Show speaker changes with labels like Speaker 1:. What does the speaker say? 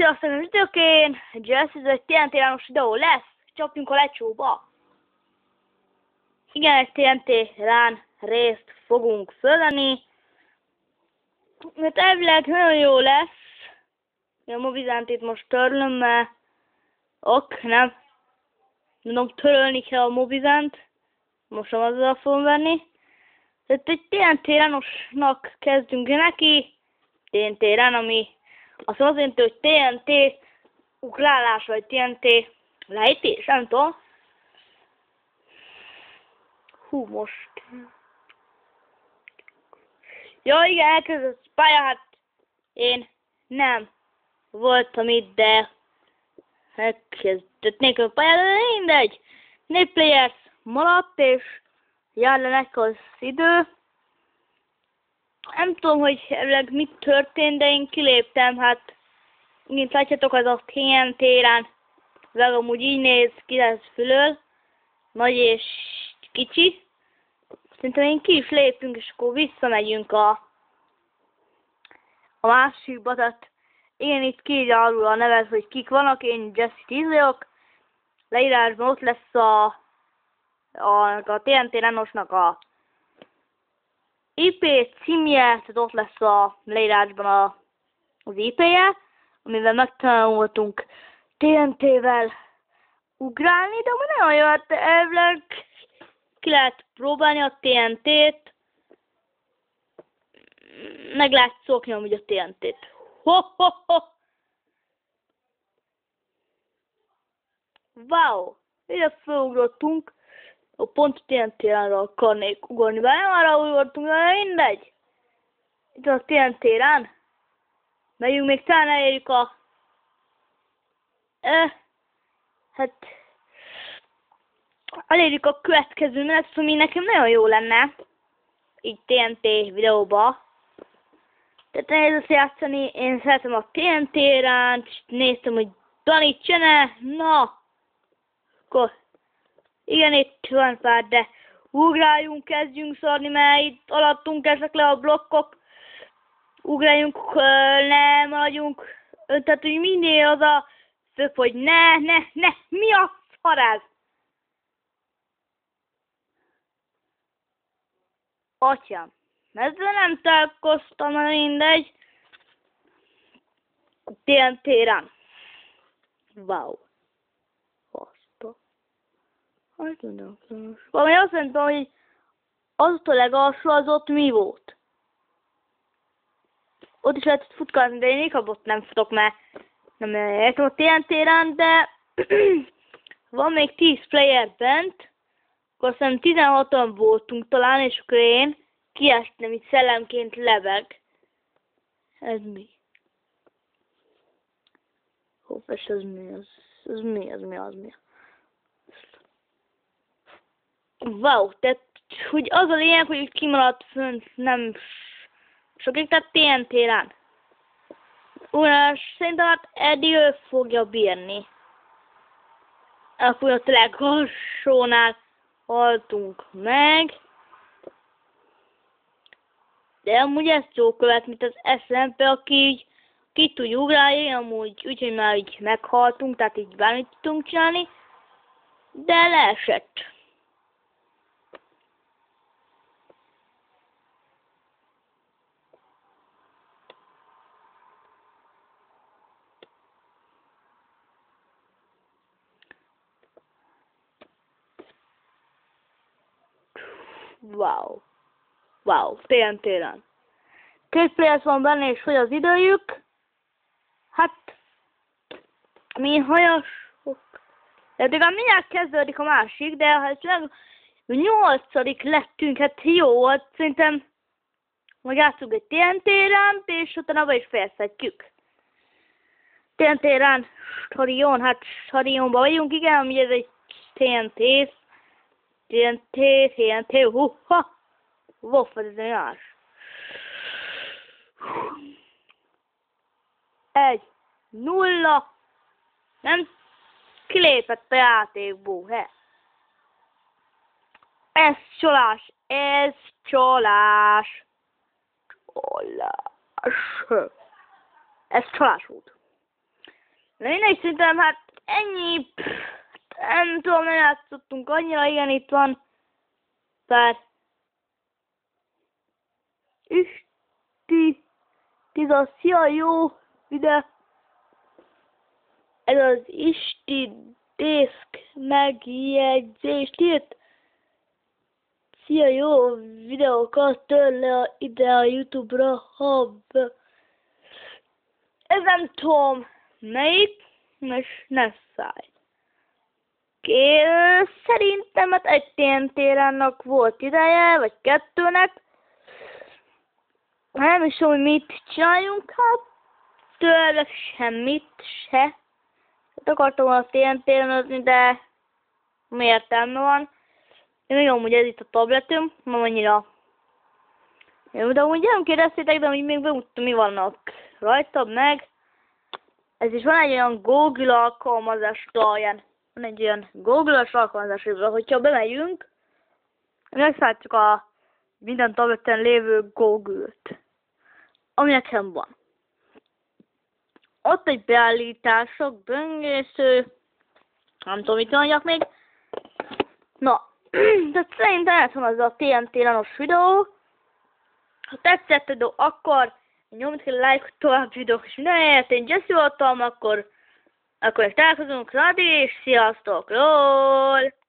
Speaker 1: Sziasztok, az időkén, Jess, ez egy TNT János videó lesz, csapjunk a lecsóba. Igen, egy TNT rán részt fogunk fölvenni, mert elvileg nagyon jó lesz. A mobizánt itt most törlöm, mert ok, nem. Mondom, törölni kell a mobizánt, most nem azzal fogom venni. Tehát egy TNT Jánosnak kezdünk neki, TNT rán, ami azt azt jelenti, hogy TNT ugrálás, vagy TNT lejtés, nem tudom. Hú, most... Ja, igen, elkezdett pálya, hát én nem voltam itt, de elkezdett a pálya, de mindegy. Négy maradt, és jár le az idő nem tudom, hogy ebből mit történt, de én kiléptem, hát mint látjátok, az a TNT téren, meg amúgy így néz ki lesz fülöl, nagy és kicsi. Szerintem én ki is lépünk, és akkor visszamegyünk a, a másikba, tehát én itt kiírja a nevet, hogy kik vannak, én Jesse 10 vagyok, leírásban ott lesz a, a, a TNT Renosnak a IP címje, tehát ott lesz a leírásban a, az IP-je, amivel megtanultunk TNT-vel ugrálni, de már nagyon jó, hát elvileg ki lehet próbálni a TNT-t, meg lehet szokni amúgy a TNT-t. Ho, ho, ho! Wow! Ide felugrottunk a pont TNT-re akarnék ugorni, bár nem arra ugortunk, de mindegy. Itt a TNT-rán. Megyünk még talán elérjük a... Eh, hát... Elérjük a következő menet, ami nekem nagyon jó lenne. Így TNT videóba. Tehát nehéz ezt játszani, én szeretem a TNT-rán, néztem, hogy Dani csene, na, akkor igen, itt van pár, de ugráljunk, kezdjünk szarni, mert itt alattunk ezek le a blokkok. Ugráljunk, ne maradjunk. Tehát, hogy minél az a főbb, hogy ne, ne, ne, mi a faráz? Atyám, ezzel nem találkoztam, mindegy. Télen téren. Wow. Hát nem Valami azt mondtam, hogy az a legalsó az ott mi volt? Ott is lehetett futkázni, de én ikabot nem futok, mert nem értem a TNT téren, de van még 10 player bent, akkor hiszem 16-an voltunk talán, és akkor én kiestem itt szellemként leveg. Ez mi? Hoppes, ez mi? Az, az mi? Az mi? Az mi? Wow, tehát hogy az a lényeg, hogy kimaradt fönt nem sokig, tehát TNT-rán. Ugyanis szerintem hát eddig ő fogja bírni. Akkor a legalsónál haltunk meg. De amúgy ezt jó követ, mint az SMP, aki így ki tud ugrálni, amúgy úgyhogy már így meghaltunk, tehát így bármit tudunk csinálni. De leesett. Wow. Wow, télen. Két players van benne, és hogy az idejük? Hát, mi hajasok. Eddig mindjárt kezdődik a másik, de hát leg nyolcadik lettünk, hát jó volt, szerintem majd játszunk egy TNT ránt, és utána be is fejezhetjük. TNT rán, stadion, hát stadionban vagyunk, igen, ami ez egy TNT, TNT, TNT, húha! Varför det görs? Egy, nulla, nem kilépett a játékból, he. Ez csalás, ez csalás. Csalás. Ez csalás volt. De mindegy, szerintem hát ennyi. Pff, nem tudom, nem játszottunk annyira, igen, itt van pár Isti, ez a szia jó videó. Ez az Isti disk megjegyzést írt. Szia jó videókat tőle ide a Youtube-ra, ha ez nem tudom melyik, és ne szállj. Kér, szerintem hát egy TNT-rának volt ideje, vagy kettőnek. Nem is hogy mit csináljunk, hát tőle semmit se. Hát akartam volna TNT-re de mi értelme van. Én nagyon hogy ez itt a tabletünk, nem annyira. Én, de úgy nem kérdeztétek, de hogy még bemutatom, mi vannak rajta, meg. Ez is van egy olyan Google alkalmazás talán. Van egy olyan Google-os alkalmazás, hogyha bemegyünk, megszállítjuk a minden tableten lévő Google-t, ami nekem van. Ott egy beállítások, böngésző, nem tudom, mit mondjak még. Na, de szerintem ez van az a TNT lanos videó. Ha tetszett, de akkor nyomd ki a like tovább videók, és mindenért én Jesse voltam, akkor, akkor találkozunk, Radi, és sziasztok, LOL!